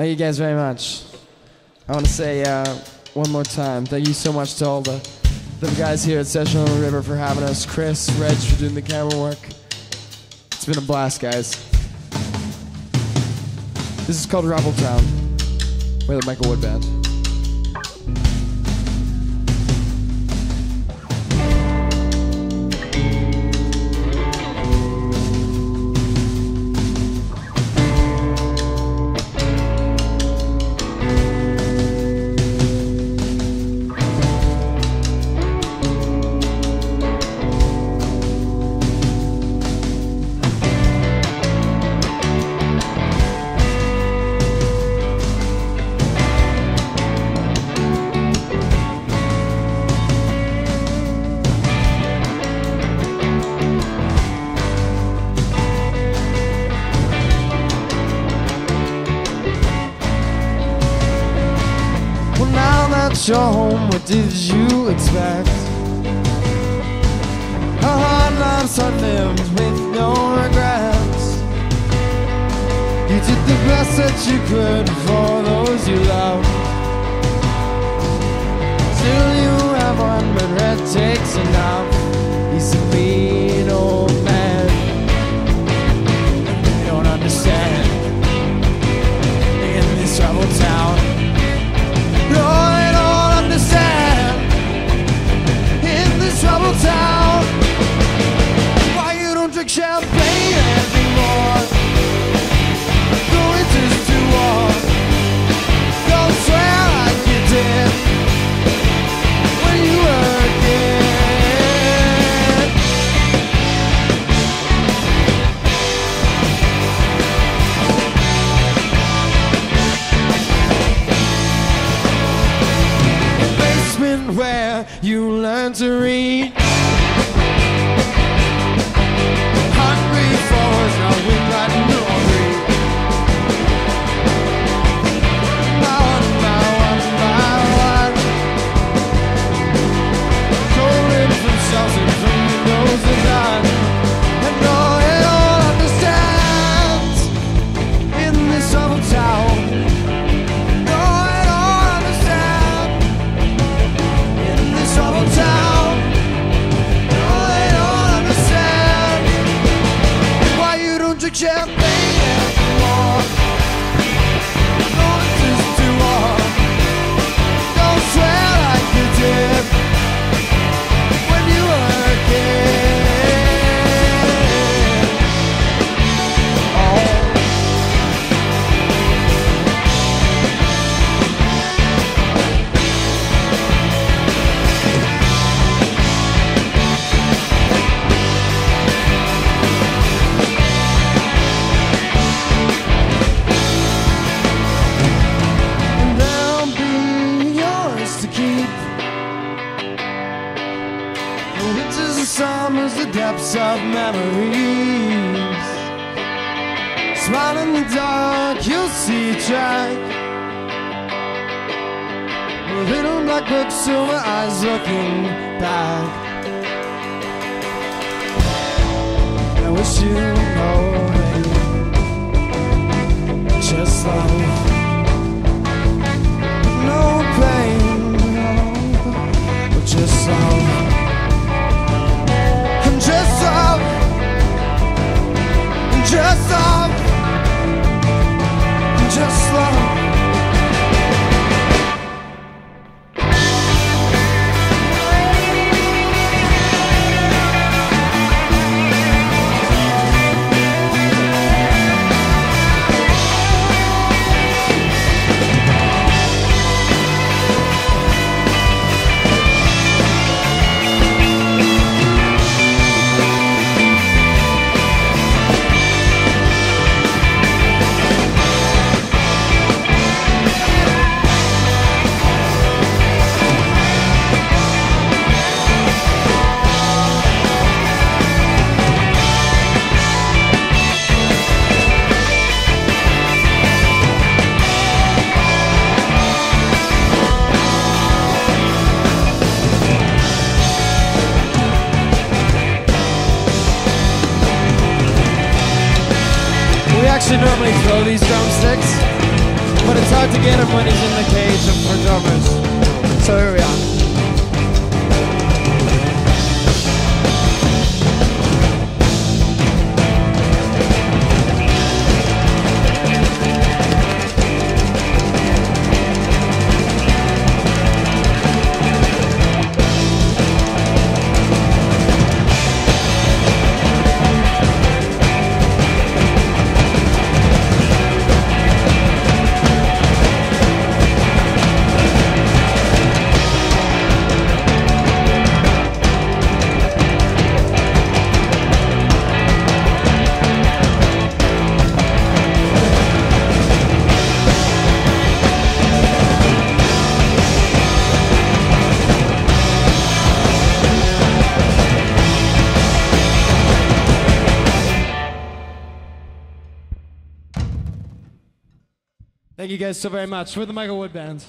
Thank you guys very much. I want to say uh, one more time, thank you so much to all the, the guys here at Session on the River for having us, Chris, Reg for doing the camera work. It's been a blast, guys. This is called Rubble Town by the Michael Wood Band. Now home, what did you expect? A hard life's lived with no regrets. You did the best that you could for those you love. Still, you have one, you don't drink depths of memories. Smile in the dark, you'll see a track. Little black book, silver eyes looking back. I wish you actually normally throw these drumsticks, but it's hard to get him when he's in the cage for drummers. So here we are. Thank you guys so very much. We're the Michael Wood Band.